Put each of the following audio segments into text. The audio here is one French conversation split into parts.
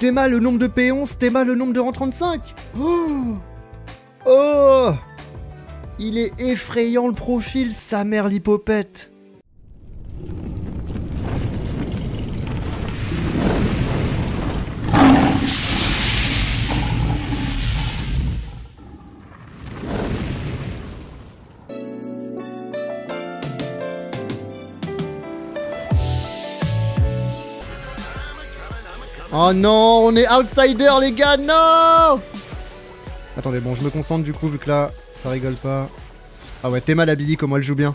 Théma le nombre de P11, Théma le nombre de rang 35 Oh! Oh! Il est effrayant le profil, sa mère l'hypopète Oh non, on est outsider les gars, non Attendez, bon, je me concentre du coup, vu que là, ça rigole pas. Ah ouais, Théma la Billy, comment elle joue bien.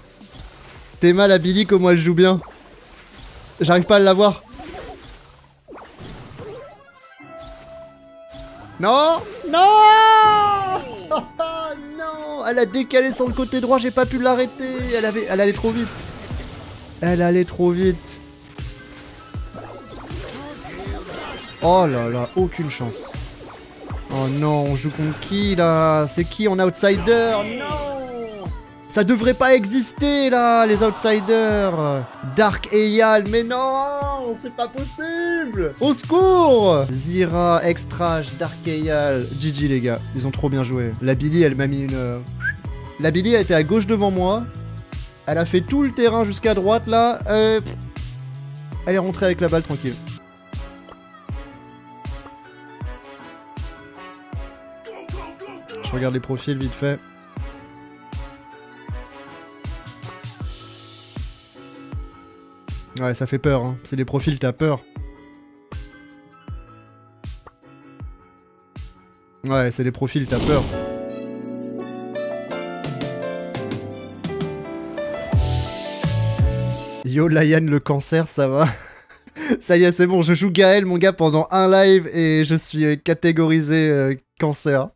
Théma la Billy, comment elle joue bien. J'arrive pas à l'avoir. Non Non Non Elle a décalé sur le côté droit, j'ai pas pu l'arrêter. Elle avait, elle allait trop vite. Elle allait trop vite. Oh là là, aucune chance. Oh non, on joue contre qui là? C'est qui en outsider? Non Ça devrait pas exister là, les outsiders Dark Eyal, mais non C'est pas possible Au secours Zira, Extrash, Dark Eyal, GG les gars, ils ont trop bien joué. La Billy, elle m'a mis une... euh, La Billy, elle était à gauche devant moi. Elle a fait tout le terrain jusqu'à droite là. Euh. Elle est rentrée avec la balle tranquille. Regarde les profils vite fait. Ouais, ça fait peur. Hein. C'est des profils, t'as peur. Ouais, c'est des profils, t'as peur. Yo, Lion, le cancer, ça va? Ça y est, c'est bon, je joue Gaël, mon gars, pendant un live et je suis euh, catégorisé euh, cancer.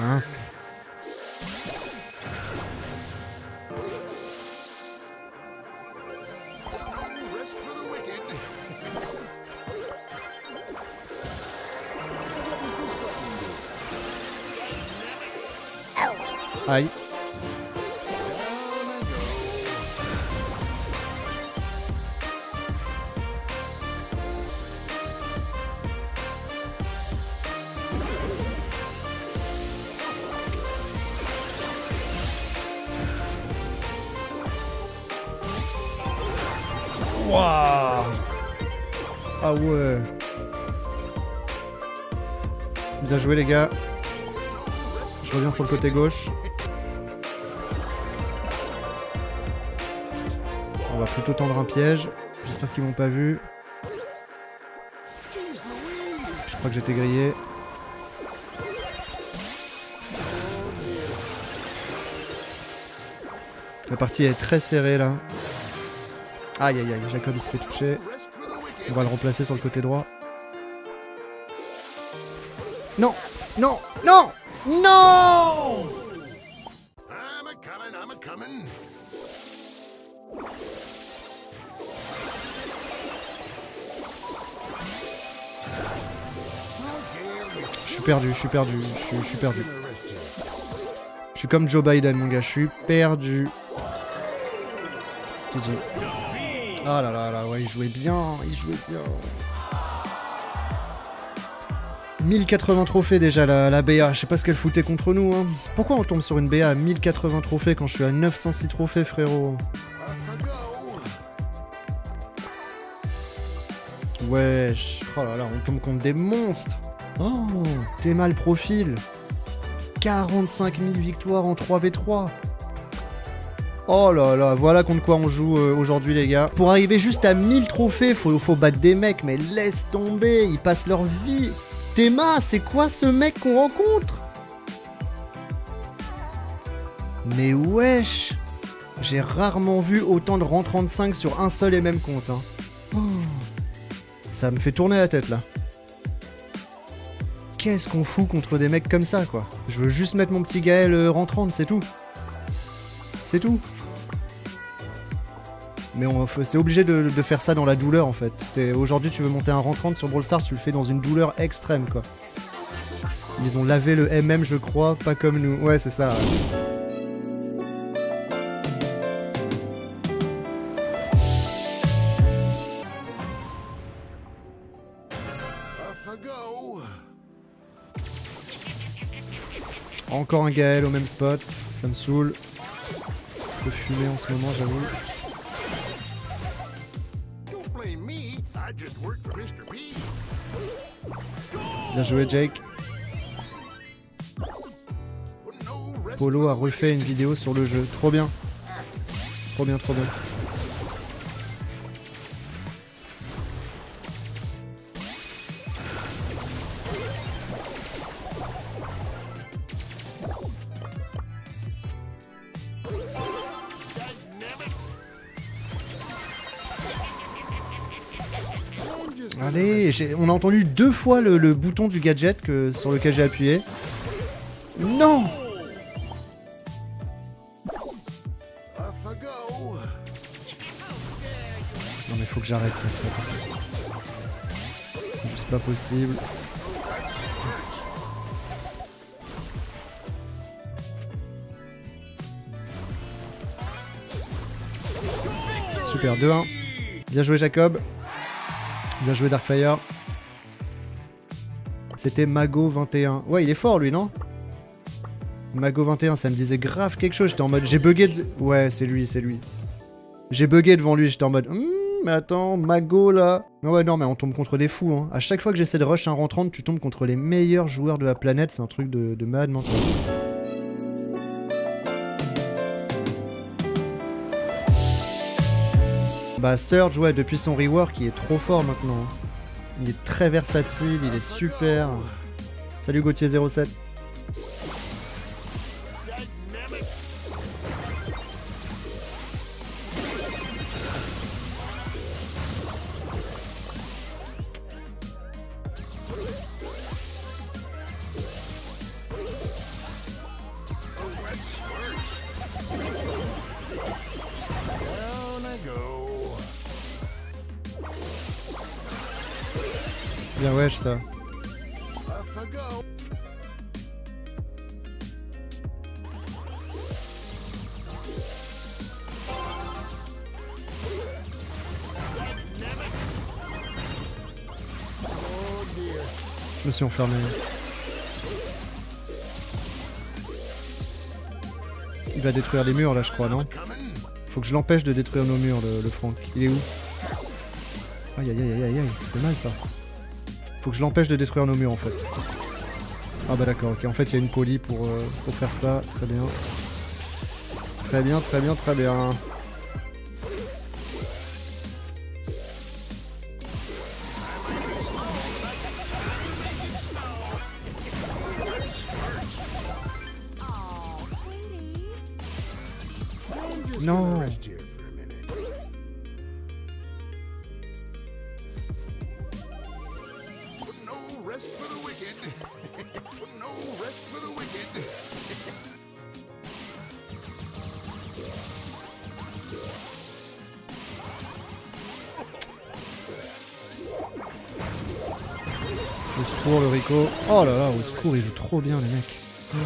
Mince. Bien joué les gars. Je reviens sur le côté gauche. On va plutôt tendre un piège. J'espère qu'ils m'ont pas vu. Je crois que j'étais grillé. La partie est très serrée là. Aïe aïe aïe, Jacob il se fait toucher. On va le remplacer sur le côté droit. Non Non Non Non I'm a comin', I'm a comin'. Je suis perdu, je suis perdu, je suis, je suis perdu. Je suis comme Joe Biden mon gars, je suis perdu. Ah là là là, ouais, il jouait bien, il jouait bien. 1080 trophées déjà la, BA, je sais pas ce qu'elle foutait contre nous. Hein. Pourquoi on tombe sur une BA à 1080 trophées quand je suis à 906 trophées frérot? Wesh, oh là là, on tombe contre des monstres. Oh, t'es mal profil. 45 000 victoires en 3v3. Oh là là, voilà contre quoi on joue euh, aujourd'hui les gars. Pour arriver juste à 1000 trophées, faut, faut battre des mecs, mais laisse tomber, ils passent leur vie. Théma, c'est quoi ce mec qu'on rencontre? Mais wesh J'ai rarement vu autant de rang 35 sur un seul et même compte. hein. Oh. Ça me fait tourner la tête là. qu'est-ce qu'on fout contre des mecs comme ça, quoi? Je veux juste mettre mon petit Gaël euh, rentrant, c'est tout. C'est tout. Mais c'est obligé de, faire ça dans la douleur, en fait. Aujourd'hui, tu veux monter un rentrant sur Brawl Stars, tu le fais dans une douleur extrême, quoi. Ils ont lavé le MM, je crois, pas comme nous. Ouais, c'est ça. Encore un Gaël au même spot, ça me saoule. Un peu fumé en ce moment, j'avoue. Bien joué, Jake. Polo a refait une vidéo sur le jeu. Trop bien. Trop bien, trop bien. On a entendu deux fois le, bouton du gadget que, sur lequel j'ai appuyé. Non. Non mais faut que j'arrête ça, c'est pas possible. C'est juste pas possible. Super, 2-1. Bien joué Jacob. Bien joué Darkfire. C'était Mago21. Ouais, il est fort lui, non? Mago21, ça me disait grave quelque chose. J'étais en mode. J'ai bugué. de- Ouais, c'est lui, c'est lui. J'ai bugué devant lui, j'étais en mode. Hmm, mais attends, Mago là. Non, ouais, non, mais on tombe contre des fous. Hein. À chaque fois que j'essaie de rush un rentrant, tu tombes contre les meilleurs joueurs de la planète. C'est un truc de, de malade. Bah, Surge, ouais, depuis son rework, il est trop fort maintenant. Il est très versatile, il est super. Salut Gauthier07. Je me suis enfermé. Il va détruire les murs là, je crois, non. Faut que je l'empêche de détruire nos murs, le, Franck. Il est où Aïe aïe aïe aïe aïe, fait mal ça. Faut que je l'empêche de détruire nos murs en fait. Ah bah d'accord, ok. En fait, il y a une poly pour, euh, pour faire ça. Très bien. Très bien, très bien, très bien. Secours, le Rico. Oh là là, au secours, il joue trop bien, les mecs. Hmm.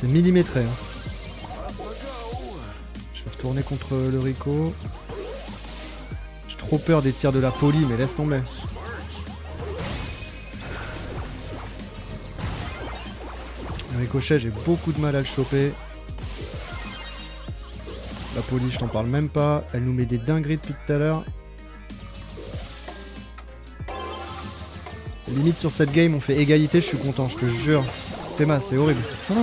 C'est millimétré. Hein. Je vais retourner contre le Rico. J'ai trop peur des tirs de la poli, mais laisse tomber. Le ricochet, j'ai beaucoup de mal à le choper. La poli, je t'en parle même pas. Elle nous met des dingueries depuis tout à l'heure. Limite sur cette game, on fait égalité, je suis content, je te jure. Théma, c'est horrible. Oh.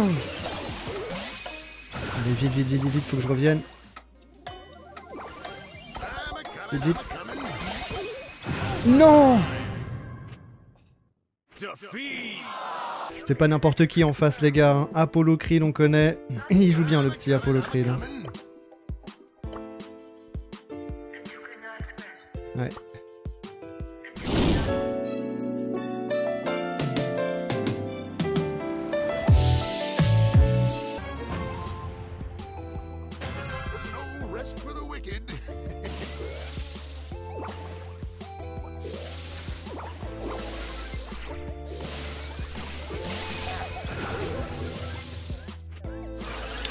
Allez, vite, vite, vite, vite, vite, faut que je revienne. Vite, vite. Non C'était pas n'importe qui en face, les gars. hein. Apollo Creed, on connaît. Il joue bien, le petit Apollo Creed. hein. Ouais.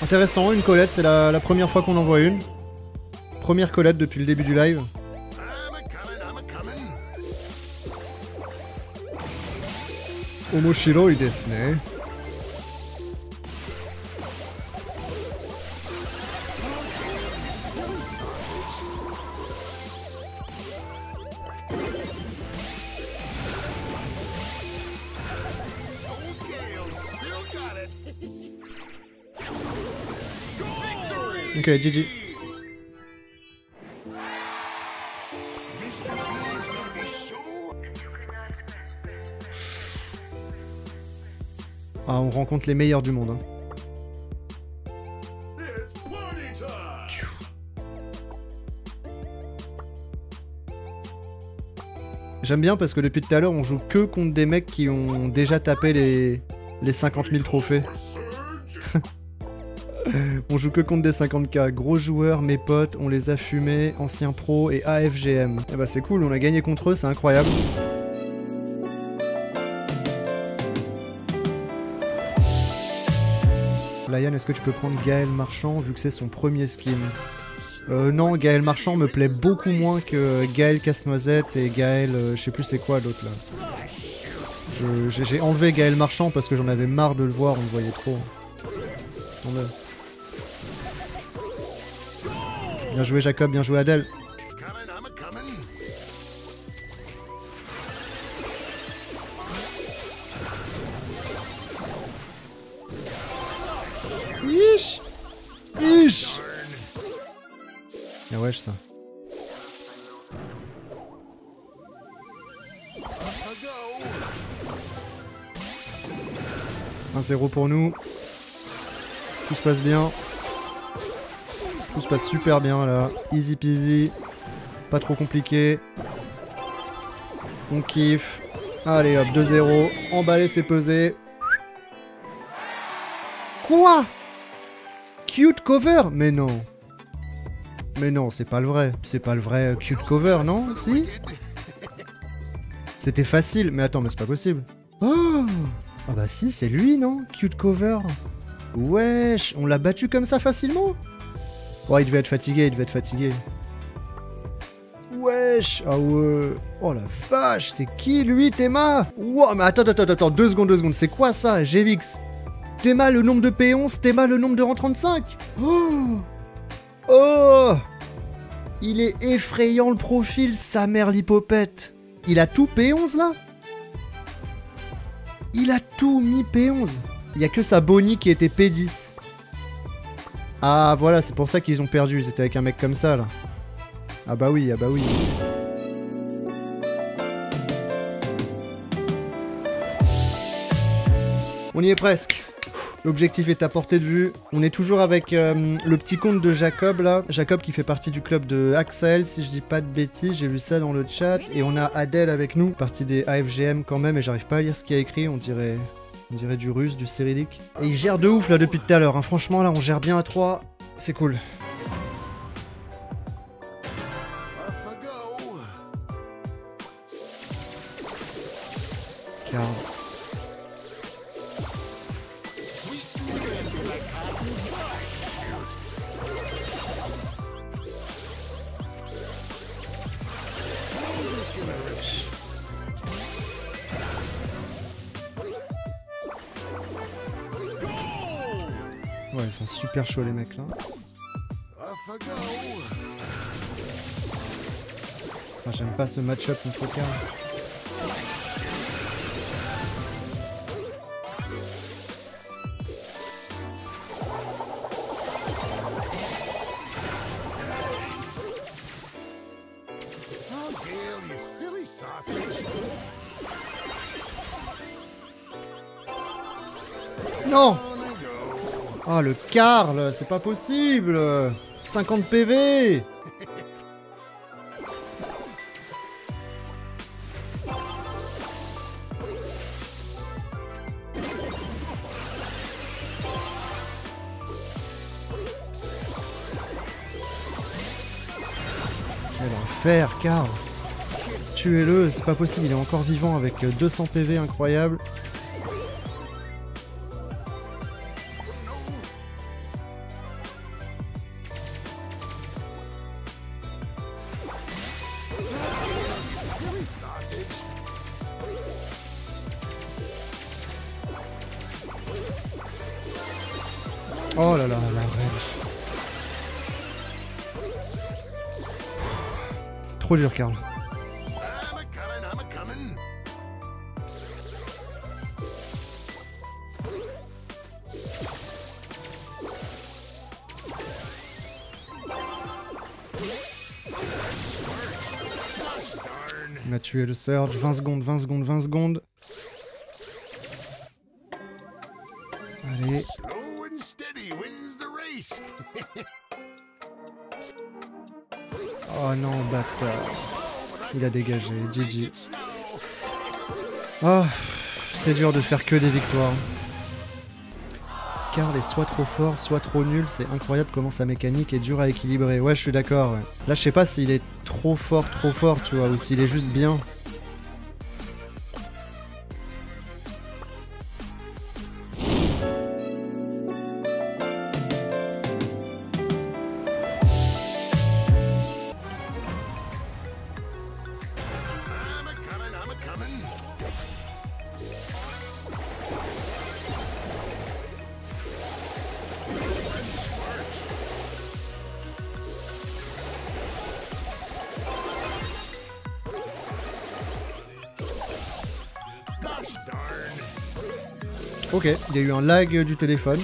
Intéressant, une Colette, c'est la, première fois qu'on en voit une. Première Colette depuis le début du live. GG. Gonna be so Ah, on rencontre les meilleurs du monde. hein. J'aime bien parce que depuis tout à l'heure, on joue que contre des mecs qui ont déjà tapé les, les 50 000 trophées. Surge! On joue que contre des 50k. Gros joueurs, mes potes, on les a fumés, anciens pros et AFGM. Eh bah c'est cool, on a gagné contre eux, c'est incroyable. Lion, est-ce que tu peux prendre Gaël Marchand vu que c'est son premier skin? Euh, non, Gaël Marchand me plaît beaucoup moins que Gaël Casse-Noisette et Gaël, euh, je sais plus c'est quoi l'autre là. J'ai enlevé Gaël Marchand parce que j'en avais marre de le voir, on le voyait trop. Tomber. Bien joué Jacob, bien joué Adèle. Ish Ish Ah wesh ça. Go! 1-0 pour nous. Tout se passe bien. Tout se passe super bien là. Easy peasy. Pas trop compliqué. On kiffe. Allez hop, 2-0. Emballé, c'est pesé. Quoi? Cute cover? Mais non. Mais non, c'est pas le vrai. C'est pas le vrai euh, cute cover, non? Si? C'était facile. Mais attends, mais c'est pas possible. Oh Ah bah si, c'est lui, non? Cute cover. Wesh, on l'a battu comme ça facilement? Ouais, il devait être fatigué, il devait être fatigué. Wesh Ah ouais. Oh la vache, c'est qui lui, Théma? Wow, mais attends, attends, attends, deux secondes, deux secondes, c'est quoi ça, Gvix Théma le nombre de P11, Théma le nombre de rang 35 Oh! Oh! Il est effrayant le profil, sa mère l'hypopète Il a tout P11 là? Il a tout mis P11 Il y a que sa Bonnie qui était P10 Ah voilà, c'est pour ça qu'ils ont perdu, ils étaient avec un mec comme ça là. Ah bah oui, ah bah oui. On y est presque. L'objectif est à portée de vue. On est toujours avec euh, le petit compte de Jacob là. Jacob qui fait partie du club de Axel, si je dis pas de bêtises, j'ai vu ça dans le chat. Et on a Adèle avec nous, partie des AFGM quand même, et j'arrive pas à lire ce qu'il y a écrit, on dirait. On dirait du russe, du cyrillique. Et il gère de ouf là depuis tout à l'heure. hein. Franchement là on gère bien à 3. C'est cool. Ouais, ils sont super chauds les mecs là. J'aime pas ce match-up contre Karl. Le Karl, c'est pas possible. 50 PV Quel enfer, Karl Tuez-le, c'est pas possible, il est encore vivant avec euh, 200 PV incroyable. Trop dur, Karl. On a tué le Surge. 20 secondes, 20 secondes, 20 secondes. Allez. Oh non, bâtard. Il a dégagé. GG. Oh, c'est dur de faire que des victoires. Karl est soit trop fort, soit trop nul. C'est incroyable comment sa mécanique est dure à équilibrer. Ouais, je suis d'accord. Là, je sais pas s'il est trop fort, trop fort, tu vois, ou s'il est juste bien. Ok, il y a eu un lag du téléphone.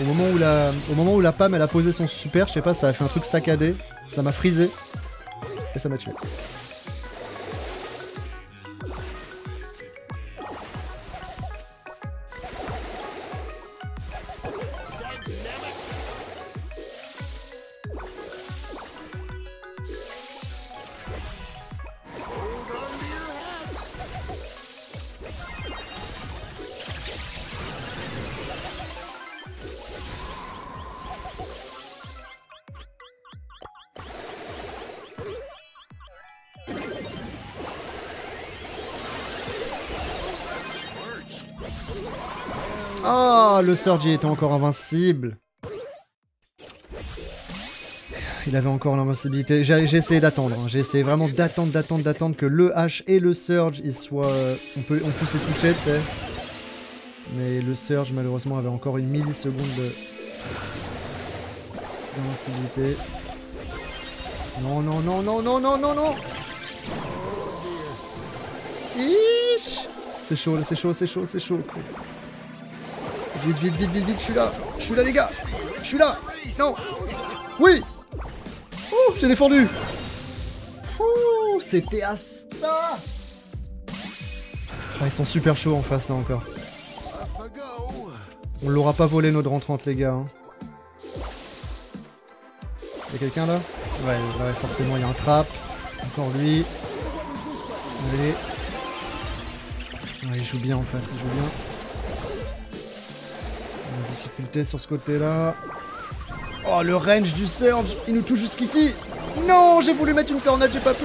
Au moment où la, au Pam elle a posé son super, je sais pas, ça a fait un truc saccadé, ça m'a frisé et ça m'a tué. Ah, le Surge il était encore invincible. Il avait encore l'invincibilité. J'ai essayé d'attendre. hein. J'ai essayé vraiment d'attendre, d'attendre, d'attendre que le H et le Surge ils soient. On, peut, on puisse les toucher, tu sais. Mais le Surge malheureusement avait encore une milliseconde de. d'invincibilité. Non, non, non, non, non, non, non, non Ish C'est chaud, c'est chaud, c'est chaud, c'est chaud. Vite, vite, vite, vite, vite, je suis là. Je suis là, les gars. Je suis là. Non. Oui. Ouh, j'ai défendu. Ouh, c'était à ça. Ah, ils sont super chauds en face, là, encore. On l'aura pas volé, notre 30, les gars. Hein. Y'a quelqu'un, là? Ouais, ouais, forcément, il y a un trap. Encore lui. Allez. Il joue bien en face, il joue bien. Sur ce côté-là. Oh, le range du Surge Il nous touche jusqu'ici Non J'ai voulu mettre une tornade, j'ai pas pu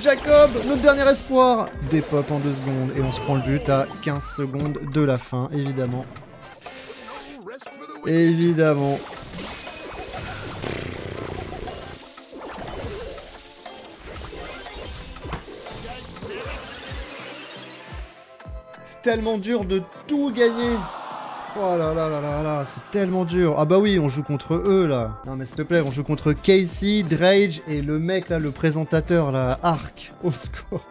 Jacob, notre dernier espoir Dépop en deux secondes et on se prend le but à 15 secondes de la fin, évidemment. Évidemment. C'est tellement dur de tout gagner. Oh là là là là là, c'est tellement dur. Ah bah oui, on joue contre eux là. Non mais s'il te plaît, on joue contre Casey, Drage et le mec là, le présentateur là, Arc. Au score.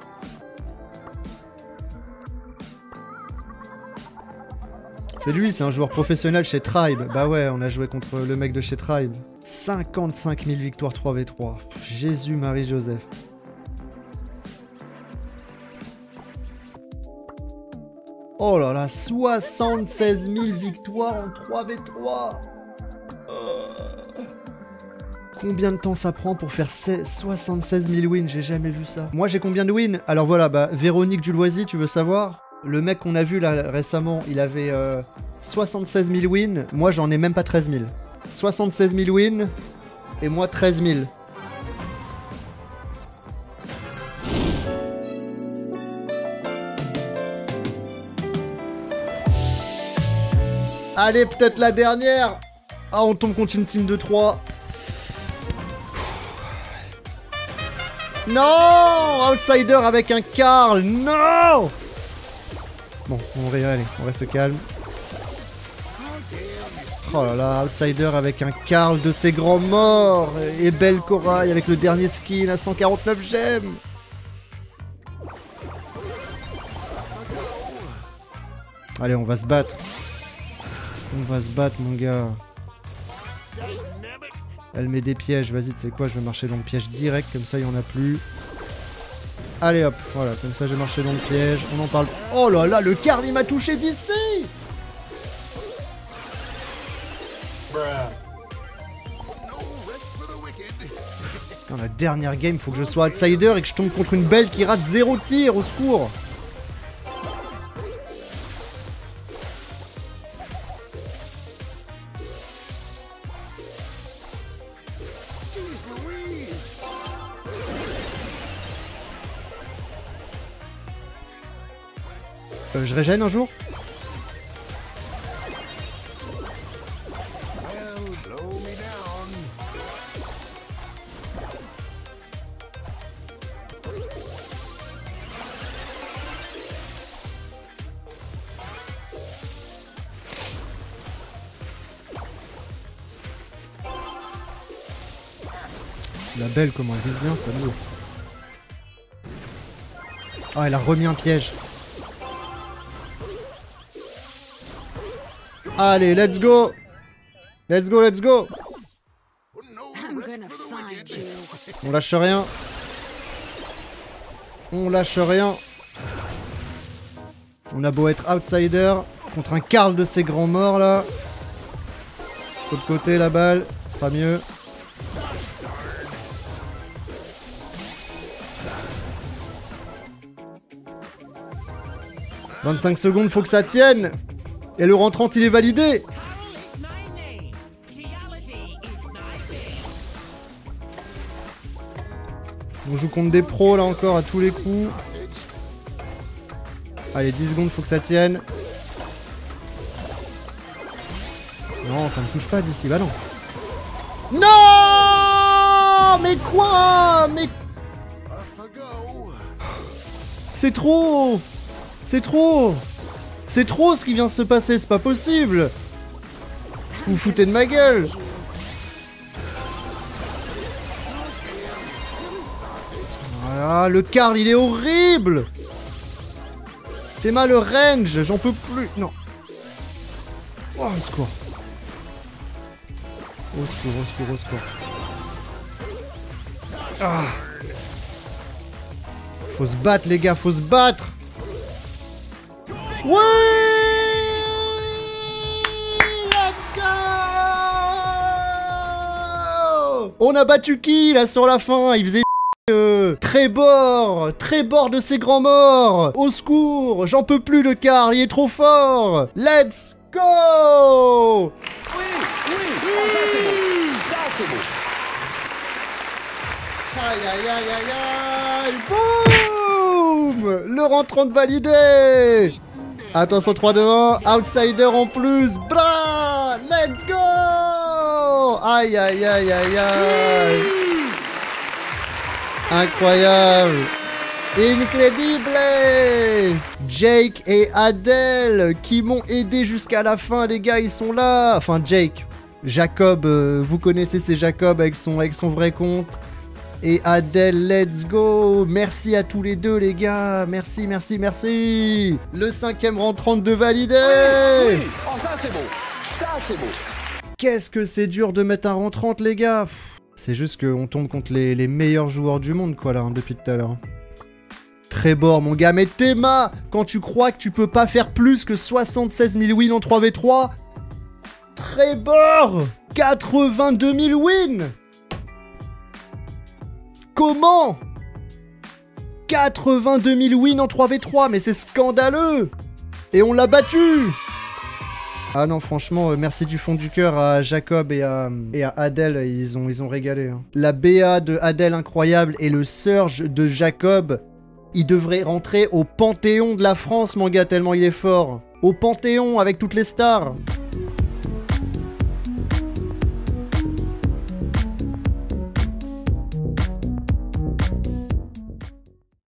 C'est lui, c'est un joueur professionnel chez Tribe. Bah ouais, on a joué contre le mec de chez Tribe. 55 000 victoires 3v3. Jésus, Oh là là, 76 000 victoires en 3v3. Euh. Combien de temps ça prend pour faire 16 76 000 wins? J'ai jamais vu ça. Moi j'ai combien de wins? Alors voilà, bah Véronique Duloisy, tu veux savoir? Le mec qu'on a vu là récemment, il avait euh, 76 000 wins. Moi j'en ai même pas 13 000. 76 000 wins et moi 13 000. Allez, peut-être la dernière. Ah, on tombe contre une team de 3. Non Outsider avec un Karl Non Bon, on va y aller, on reste calme. Oh là là, Outsider avec un Karl de ses grands morts et Belle Corail avec le dernier skin à 149 gemmes. Allez, on va se battre. On va se battre, mon gars. Elle met des pièges. Vas-y, tu sais quoi, je vais marcher dans le piège direct, comme ça, il y en a plus. Allez hop, voilà, comme ça j'ai marché dans le piège, on en parle. Oh là là, le Karl il m'a touché d'ici Dans la dernière game, faut que je sois outsider et que je tombe contre une belle qui rate zéro tir, au secours Euh, je régène un jour. La belle, comment elle vise bien, ça Ah, elle a remis un piège. Allez, let's go Let's go, let's go. On lâche rien. On lâche rien. On a beau être outsider contre un Karl de ces grands morts là. De l'autre côté la balle, ce sera mieux. « 25 secondes, faut que ça tienne Et le rentrant, il est validé On joue contre des pros là encore à tous les coups. Allez, 10 secondes, faut que ça tienne. Non, ça ne touche pas d'ici, bah non. Non Mais quoi Mais c'est trop C'est trop C'est trop ce qui vient de se passer, c'est pas possible. Vous foutez de ma gueule. Voilà, le Karl, il est horrible. T'es mal le range, j'en peux plus. Non. Oh, au secours. Au secours, au secours, au secours. Ah. Faut se battre, les gars, faut se battre Ouais Let's go! On a battu qui, là, sur la fin? Il faisait euh, Trébor Trébor de ses grands morts. Au secours J'en peux plus, le car, il est trop fort. Let's go! Aïe aïe aïe aïe aïe Boum! Le rentrant de validé Attention 3 devant, outsider en plus, bra! Let's go! Aïe aïe aïe aïe aïe. Incroyable. Incredible Jake et Adele qui m'ont aidé jusqu'à la fin, les gars, ils sont là. Enfin, Jake. Jacob, euh, vous connaissez, c'est Jacob avec son, avec son vrai compte. Et Adèle, let's go. Merci à tous les deux, les gars. Merci, merci, merci. Le cinquième rang 32 validé. Oh, ça c'est beau. Ça c'est beau. Qu'est-ce que c'est dur de mettre un rang 30, les gars. C'est juste qu'on tombe contre les, les meilleurs joueurs du monde, quoi, là, hein, depuis tout à l'heure. Trébor, mon gars, mais Théma Quand tu crois que tu peux pas faire plus que 76 000 wins en 3v3 Trébor 82 000 wins Comment 82 000 wins en 3v3, mais c'est scandaleux Et on l'a battu Ah non, franchement, euh, merci du fond du cœur à Jacob et à, Adèle, ils ont, ils ont régalé. hein. La BA de Adèle incroyable et le Surge de Jacob, il devrait rentrer au panthéon de la France, mon gars, tellement il est fort. Au panthéon avec toutes les stars.